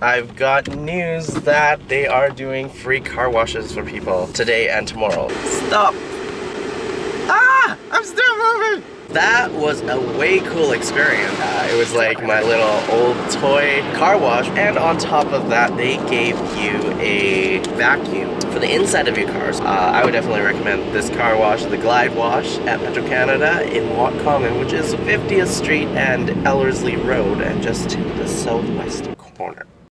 I've got news that they are doing free car washes for people today and tomorrow. Stop! Ah! I'm still moving! That was a way cool experience. Uh, it was like my little old toy car wash, and on top of that, they gave you a vacuum for the inside of your cars. Uh, I would definitely recommend this car wash, the Glide Wash at Petro-Canada in Watt Common, which is 50th Street and Ellerslie Road, and just to the southwest corner.